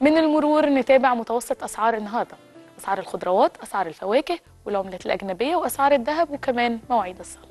من المرور نتابع متوسط أسعار النهاردة. أسعار الخضروات أسعار الفواكه والعملات الأجنبية وأسعار الذهب وكمان مواعيد الصلاة